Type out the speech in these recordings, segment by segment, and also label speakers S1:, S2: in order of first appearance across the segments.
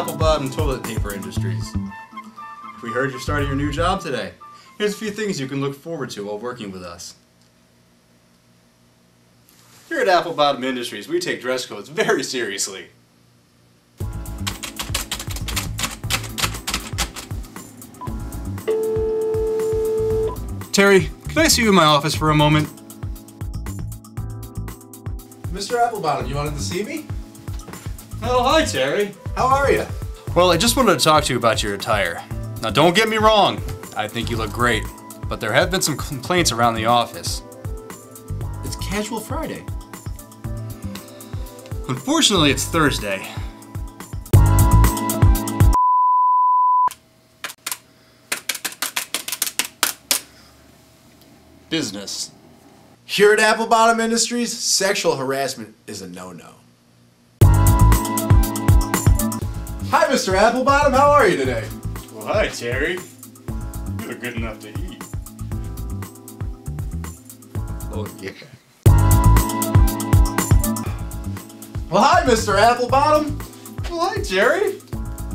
S1: Applebottom Toilet Paper Industries. We heard you're starting your new job today. Here's a few things you can look forward to while working with us. Here at Applebottom Industries, we take dress codes very seriously. Terry, can I see you in my office for a moment?
S2: Mr. Applebottom, you wanted to see me?
S1: Oh, hi, Terry.
S2: How are you?
S1: Well, I just wanted to talk to you about your attire. Now, don't get me wrong. I think you look great. But there have been some complaints around the office.
S2: It's Casual Friday.
S1: Unfortunately, it's Thursday. Business.
S2: Here at Applebottom Industries, sexual harassment is a no-no. Hi, Mr. Applebottom. How are you today?
S1: Well, hi, Terry. You look good enough to eat.
S2: Oh, yeah. Well, hi, Mr. Applebottom.
S1: Well, hi, Terry.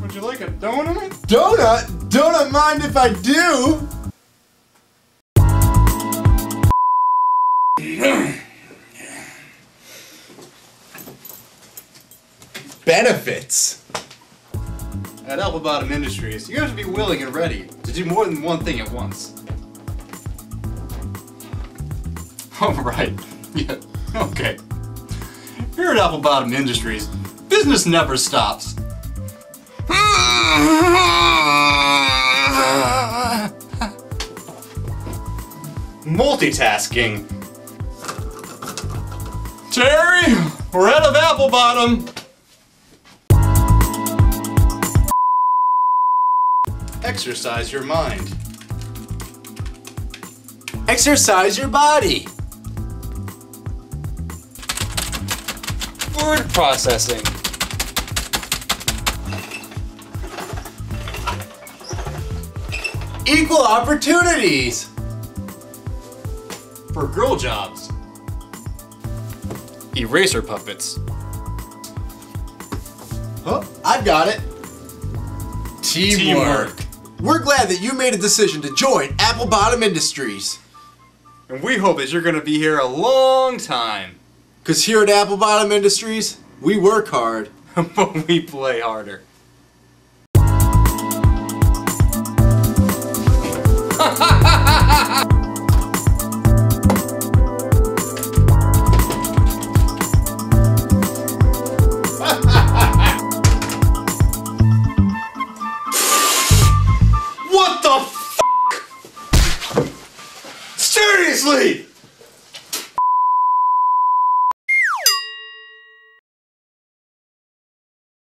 S1: Would you like a donut?
S2: Donut? Donut mind if I do? Benefits.
S1: At Applebottom Industries, you have to be willing and ready to do more than one thing at once. Alright. Yeah, okay. Here at Applebottom Industries, business never stops. Multitasking. Terry, we're out of Applebottom. Exercise your mind.
S2: Exercise your body.
S1: Word processing.
S2: Equal opportunities.
S1: For girl jobs. Eraser puppets.
S2: Oh, I've got it. Teamwork. We're glad that you made a decision to join Applebottom Industries.
S1: And we hope that you're going to be here a long time.
S2: Because here at Applebottom Industries, we work hard.
S1: but we play harder. The f? Seriously!